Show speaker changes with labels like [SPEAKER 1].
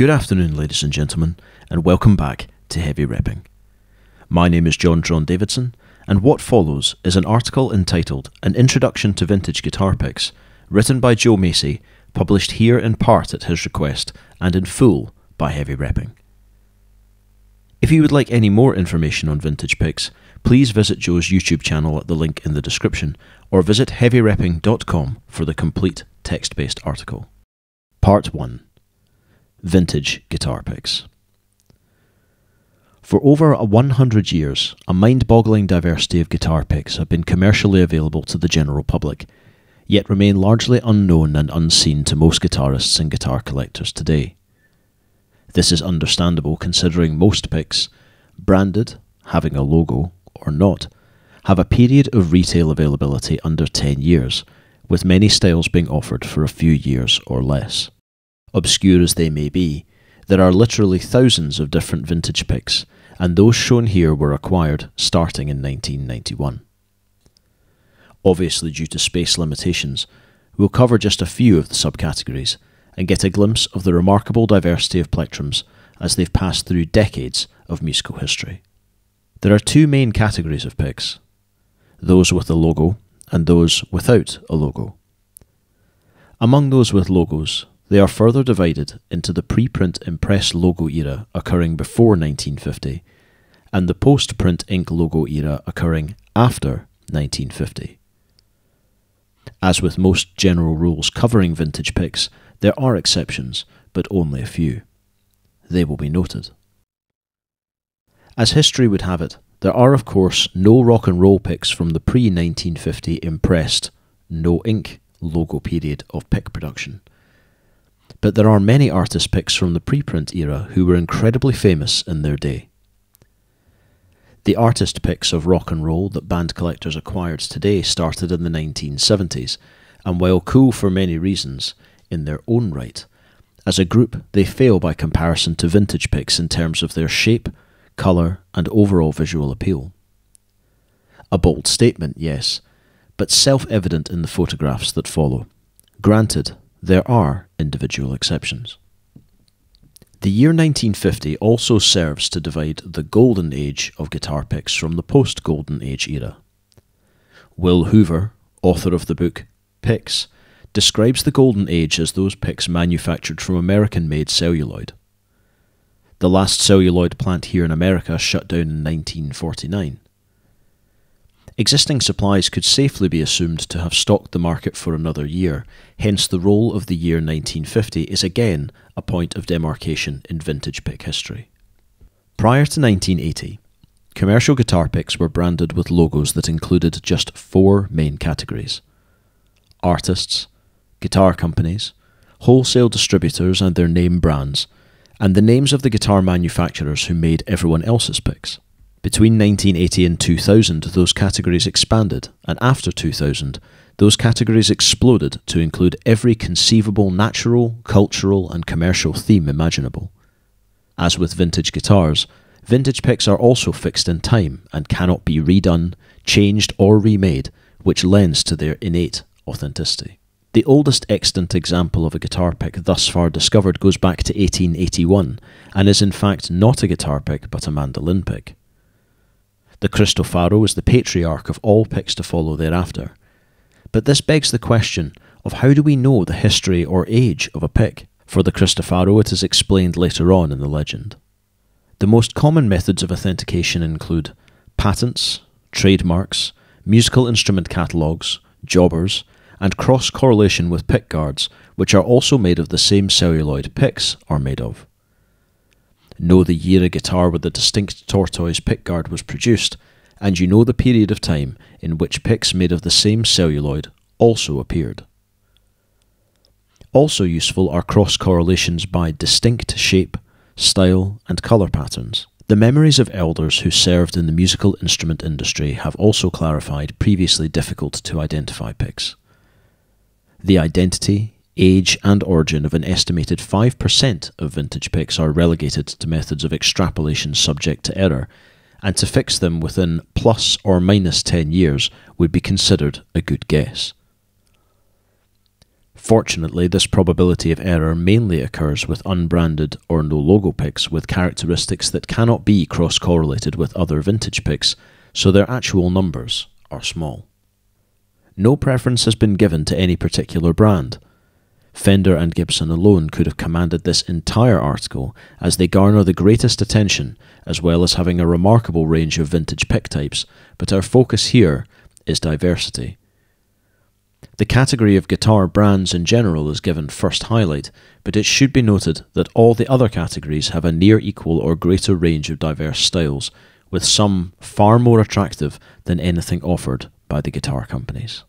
[SPEAKER 1] Good afternoon, ladies and gentlemen, and welcome back to Heavy Repping. My name is John Tron Davidson, and what follows is an article entitled An Introduction to Vintage Guitar Picks, written by Joe Macey, published here in part at his request and in full by Heavy Repping. If you would like any more information on vintage picks, please visit Joe's YouTube channel at the link in the description or visit heavyrepping.com for the complete text based article. Part 1 Vintage Guitar Picks. For over a 100 years, a mind boggling diversity of guitar picks have been commercially available to the general public, yet remain largely unknown and unseen to most guitarists and guitar collectors today. This is understandable considering most picks, branded, having a logo, or not, have a period of retail availability under 10 years, with many styles being offered for a few years or less. Obscure as they may be, there are literally thousands of different vintage picks, and those shown here were acquired starting in 1991. Obviously, due to space limitations, we'll cover just a few of the subcategories and get a glimpse of the remarkable diversity of plectrums as they've passed through decades of musical history. There are two main categories of picks those with a logo and those without a logo. Among those with logos, they are further divided into the preprint impress logo era occurring before 1950 and the post print ink logo era occurring after 1950. As with most general rules covering vintage picks, there are exceptions, but only a few. They will be noted. As history would have it, there are of course no rock and roll picks from the pre 1950 impressed, no ink logo period of pick production. But there are many artist picks from the preprint era who were incredibly famous in their day. The artist picks of rock and roll that band collectors acquired today started in the 1970s, and while cool for many reasons, in their own right, as a group they fail by comparison to vintage picks in terms of their shape, colour, and overall visual appeal. A bold statement, yes, but self evident in the photographs that follow. Granted, there are individual exceptions. The year 1950 also serves to divide the golden age of guitar picks from the post golden age era. Will Hoover, author of the book Picks, describes the golden age as those picks manufactured from American made celluloid. The last celluloid plant here in America shut down in 1949. Existing supplies could safely be assumed to have stocked the market for another year, hence, the role of the year 1950 is again a point of demarcation in vintage pick history. Prior to 1980, commercial guitar picks were branded with logos that included just four main categories artists, guitar companies, wholesale distributors and their name brands, and the names of the guitar manufacturers who made everyone else's picks. Between 1980 and 2000, those categories expanded, and after 2000, those categories exploded to include every conceivable natural, cultural, and commercial theme imaginable. As with vintage guitars, vintage picks are also fixed in time and cannot be redone, changed, or remade, which lends to their innate authenticity. The oldest extant example of a guitar pick thus far discovered goes back to 1881 and is in fact not a guitar pick but a mandolin pick. The Cristofaro is the patriarch of all picks to follow thereafter. But this begs the question of how do we know the history or age of a pick? For the Cristofaro, it is explained later on in the legend. The most common methods of authentication include patents, trademarks, musical instrument catalogues, jobbers, and cross correlation with pick guards, which are also made of the same celluloid picks are made of know the year a guitar with a distinct tortoise pickguard was produced, and you know the period of time in which picks made of the same celluloid also appeared. Also useful are cross correlations by distinct shape, style, and colour patterns. The memories of elders who served in the musical instrument industry have also clarified previously difficult to identify picks. The identity, age, and origin of an estimated 5% of vintage picks are relegated to methods of extrapolation subject to error, and to fix them within plus or minus 10 years would be considered a good guess. Fortunately, this probability of error mainly occurs with unbranded or no logo picks with characteristics that cannot be cross correlated with other vintage picks, so their actual numbers are small. No preference has been given to any particular brand. Fender and Gibson alone could have commanded this entire article as they garner the greatest attention as well as having a remarkable range of vintage pick types, but our focus here is diversity. The category of guitar brands in general is given first highlight, but it should be noted that all the other categories have a near equal or greater range of diverse styles, with some far more attractive than anything offered by the guitar companies.